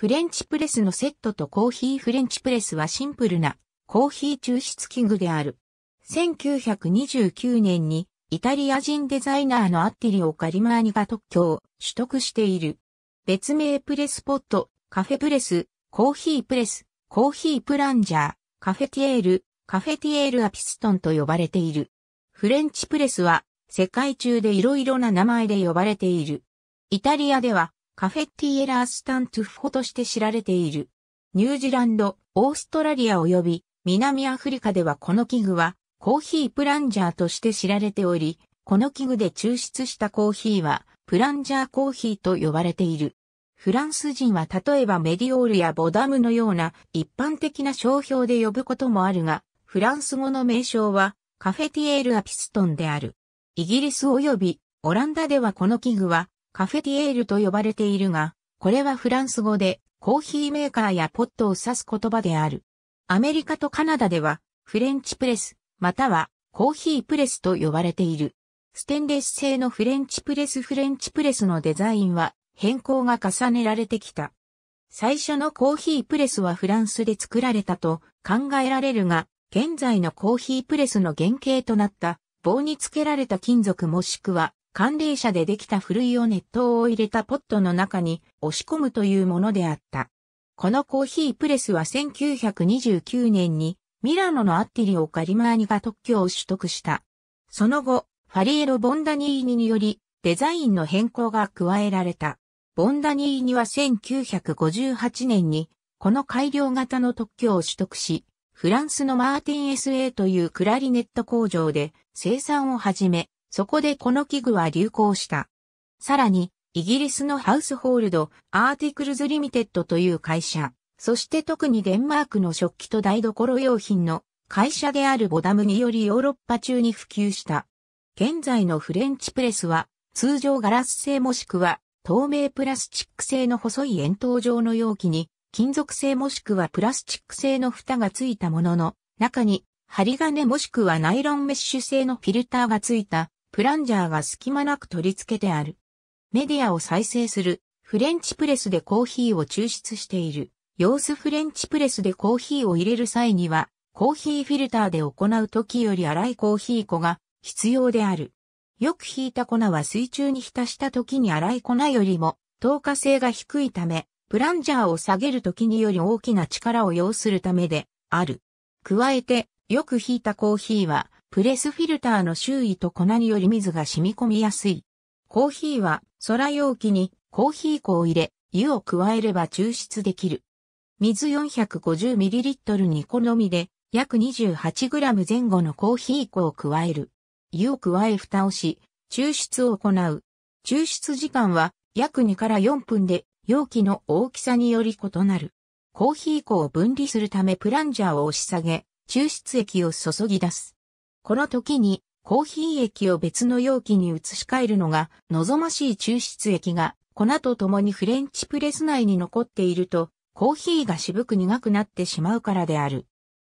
フレンチプレスのセットとコーヒーフレンチプレスはシンプルなコーヒー抽出器具である。1929年にイタリア人デザイナーのアッティリオ・カリマーニが特許を取得している。別名プレスポット、カフェプレス、コーヒープレス、コーヒープランジャー、カフェティエール、カフェティエールアピストンと呼ばれている。フレンチプレスは世界中で色々な名前で呼ばれている。イタリアではカフェティエラースタントゥフォとして知られている。ニュージーランド、オーストラリア及び南アフリカではこの器具はコーヒープランジャーとして知られており、この器具で抽出したコーヒーはプランジャーコーヒーと呼ばれている。フランス人は例えばメディオールやボダムのような一般的な商標で呼ぶこともあるが、フランス語の名称はカフェティエールアピストンである。イギリス及びオランダではこの器具はカフェティエールと呼ばれているが、これはフランス語でコーヒーメーカーやポットを指す言葉である。アメリカとカナダではフレンチプレス、またはコーヒープレスと呼ばれている。ステンレス製のフレンチプレスフレンチプレスのデザインは変更が重ねられてきた。最初のコーヒープレスはフランスで作られたと考えられるが、現在のコーヒープレスの原型となった棒につけられた金属もしくは寒冷車でできたふるいを熱湯を入れたポットの中に押し込むというものであった。このコーヒープレスは1929年にミラノのアッティリオ・カリマーニが特許を取得した。その後、ファリエロ・ボンダニーニによりデザインの変更が加えられた。ボンダニーニは1958年にこの改良型の特許を取得し、フランスのマーティン SA というクラリネット工場で生産を始め、そこでこの器具は流行した。さらに、イギリスの Household Articles Limited という会社、そして特にデンマークの食器と台所用品の会社であるボダムによりヨーロッパ中に普及した。現在のフレンチプレスは通常ガラス製もしくは透明プラスチック製の細い円筒状の容器に金属製もしくはプラスチック製の蓋がついたものの中に針金もしくはナイロンメッシュ製のフィルターがついたプランジャーが隙間なく取り付けてある。メディアを再生するフレンチプレスでコーヒーを抽出している。様子フレンチプレスでコーヒーを入れる際には、コーヒーフィルターで行う時より粗いコーヒー粉が必要である。よく引いた粉は水中に浸した時に粗い粉よりも透過性が低いため、プランジャーを下げる時により大きな力を要するためである。加えて、よく引いたコーヒーはプレスフィルターの周囲と粉により水が染み込みやすい。コーヒーは空容器にコーヒー粉を入れ、湯を加えれば抽出できる。水 450ml に好みで約 28g 前後のコーヒー粉を加える。湯を加え蓋をし、抽出を行う。抽出時間は約2から4分で容器の大きさにより異なる。コーヒー粉を分離するためプランジャーを押し下げ、抽出液を注ぎ出す。この時にコーヒー液を別の容器に移し替えるのが望ましい抽出液が粉と共にフレンチプレス内に残っているとコーヒーが渋く苦くなってしまうからである。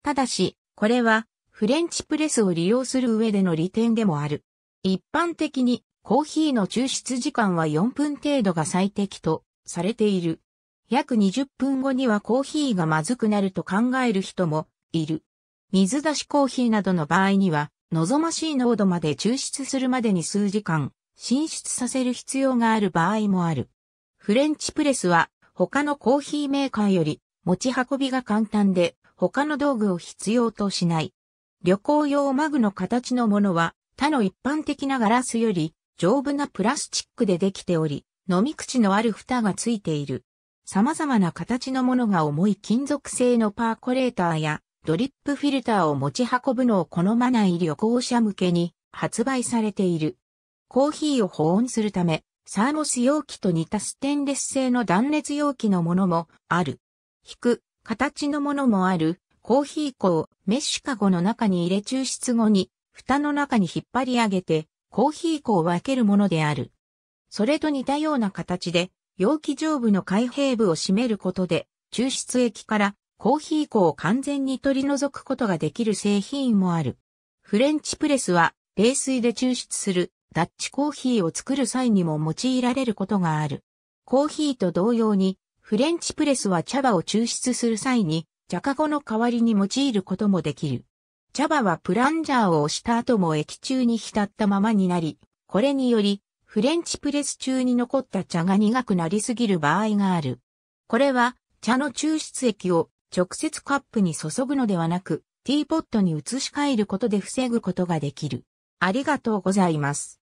ただし、これはフレンチプレスを利用する上での利点でもある。一般的にコーヒーの抽出時間は4分程度が最適とされている。約20分後にはコーヒーがまずくなると考える人もいる。水出しコーヒーなどの場合には、望ましい濃度まで抽出するまでに数時間、進出させる必要がある場合もある。フレンチプレスは、他のコーヒーメーカーより、持ち運びが簡単で、他の道具を必要としない。旅行用マグの形のものは、他の一般的なガラスより、丈夫なプラスチックでできており、飲み口のある蓋がついている。様々な形のものが重い金属製のパーコレーターやドリップフィルターを持ち運ぶのを好まない旅行者向けに発売されている。コーヒーを保温するため、サーモス容器と似たステンレス製の断熱容器のものもある。引く形のものもある。コーヒー粉をメッシュカゴの中に入れ抽出後に、蓋の中に引っ張り上げて、コーヒー粉を分けるものである。それと似たような形で、容器上部の開閉部を閉めることで、抽出液からコーヒー粉を完全に取り除くことができる製品もある。フレンチプレスは冷水で抽出するダッチコーヒーを作る際にも用いられることがある。コーヒーと同様にフレンチプレスは茶葉を抽出する際に茶かごの代わりに用いることもできる。茶葉はプランジャーを押した後も液中に浸ったままになり、これによりフレンチプレス中に残った茶が苦くなりすぎる場合がある。これは茶の抽出液を直接カップに注ぐのではなく、ティーポットに移し替えることで防ぐことができる。ありがとうございます。